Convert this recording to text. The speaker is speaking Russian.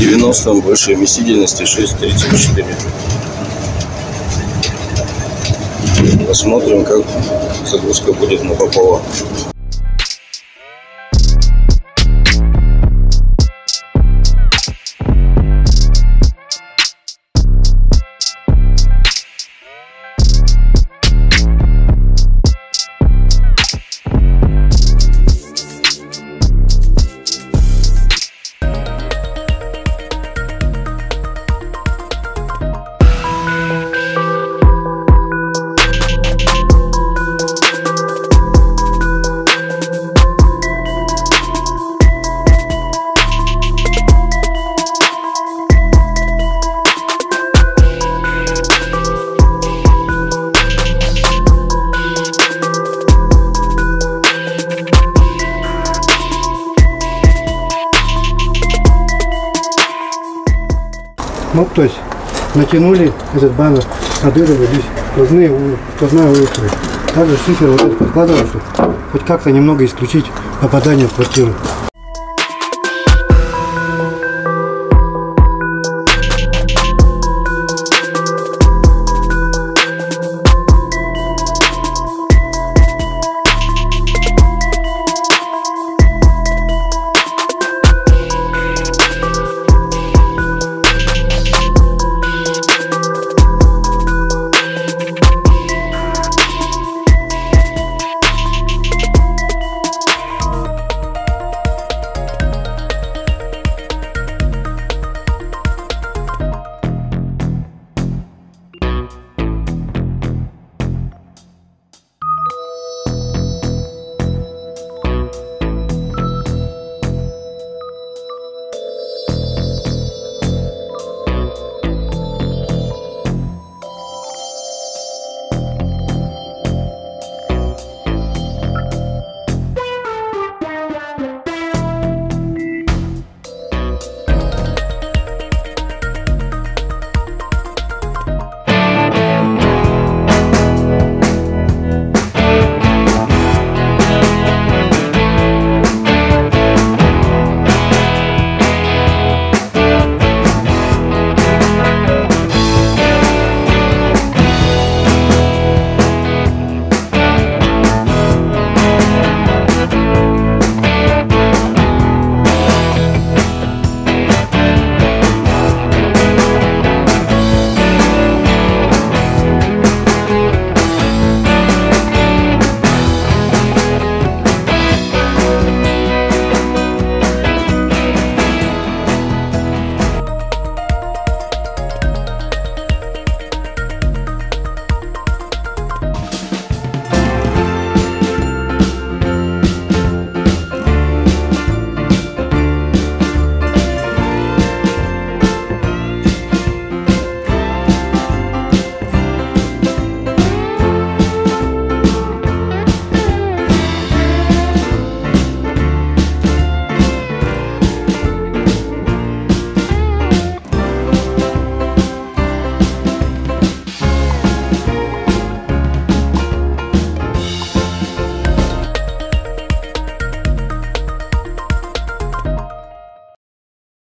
90 большей вместительности 634. Посмотрим, как загрузка будет на Попова. Ну, то есть натянули этот баннер, отдырили здесь сквозные, сквозная улица. Также шифер вот этот подкладывал, чтобы хоть как-то немного исключить попадание в квартиру.